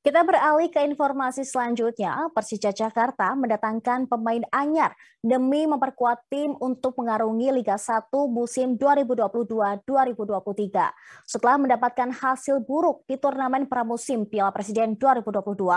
Kita beralih ke informasi selanjutnya. Persija Jakarta mendatangkan pemain anyar demi memperkuat tim untuk mengarungi Liga 1 musim 2022-2023. Setelah mendapatkan hasil buruk di turnamen pramusim Piala Presiden 2022,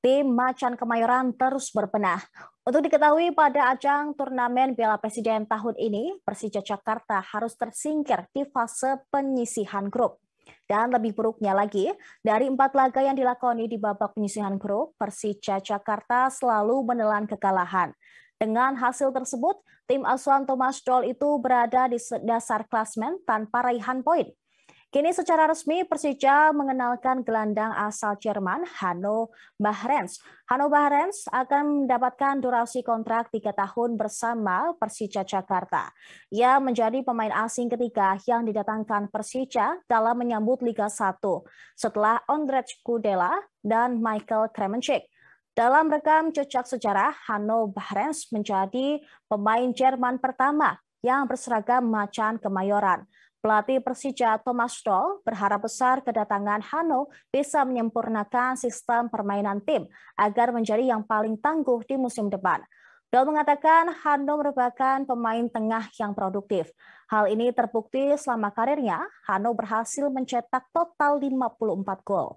tim Macan Kemayoran terus berbenah. Untuk diketahui pada ajang turnamen Piala Presiden tahun ini, Persija Jakarta harus tersingkir di fase penyisihan grup. Dan lebih buruknya lagi, dari empat laga yang dilakoni di babak penyisihan grup, Persija Jakarta selalu menelan kekalahan. Dengan hasil tersebut, tim asuhan Thomas Doll itu berada di dasar klasmen tanpa raihan poin. Kini secara resmi Persija mengenalkan gelandang asal Jerman Hanno Bahrens. Hanno Bahrens akan mendapatkan durasi kontrak tiga tahun bersama Persija Jakarta. Ia menjadi pemain asing ketiga yang didatangkan Persija dalam menyambut Liga 1 setelah Ondrej Kudela dan Michael Kremencik. Dalam rekam jejak sejarah, Hanno Bahrens menjadi pemain Jerman pertama yang berseragam macan kemayoran. Pelatih Persija Thomas Doll berharap besar kedatangan Hano bisa menyempurnakan sistem permainan tim agar menjadi yang paling tangguh di musim depan. Doll mengatakan Hano merupakan pemain tengah yang produktif. Hal ini terbukti selama karirnya, Hano berhasil mencetak total 54 gol.